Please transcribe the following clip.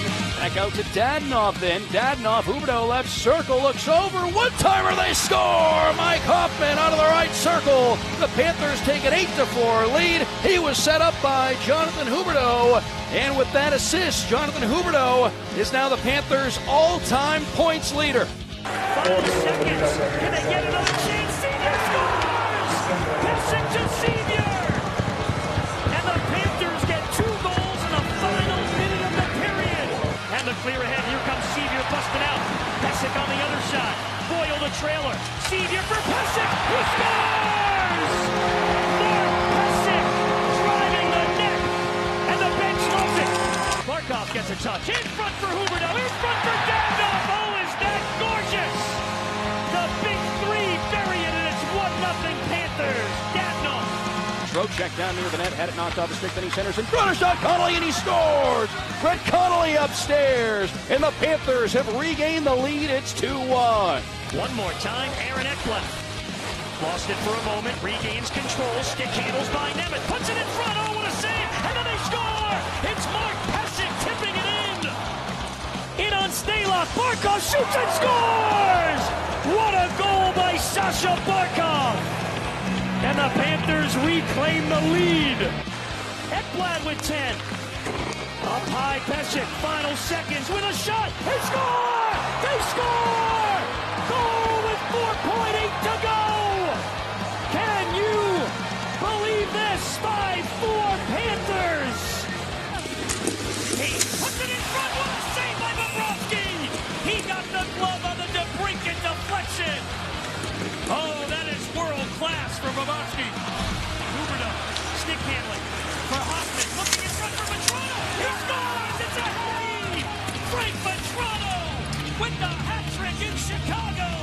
Back out to Dadonov then. Dadonov, Huberdeau left circle, looks over. One timer, they score! Mike Hoffman out of the right circle. The Panthers take an 8 to 4 lead. He was set up by Jonathan Huberdeau. And with that assist, Jonathan Huberdeau is now the Panthers' all time points leader. The. Boyle the trailer. Sevier for Pysyk. He scores! Mark Pysyk driving the net. And the bench loves it. Barkov gets a touch. In front for Huberdeau. In front for Dadonov. Oh, is that gorgeous? Trocheck down near the net, had it knocked off the stick, then he centers in front shot Connolly and he scores! Brett Connolly upstairs, and the Panthers have regained the lead. It's 2-1. One more time, Aaron Ekblad. Lost it for a moment, regains control, stick handles by Nemeth, puts it in front, oh, what a save, and then they score! It's Mark Pysyk tipping it in! In on Stalock, Barkov shoots and scores! What a goal by Sasha Barkov! And the Panthers reclaim the lead. Ekblad with 10. Up high, Pysyk, final seconds with a shot. They score! They score! With the hat trick in Chicago.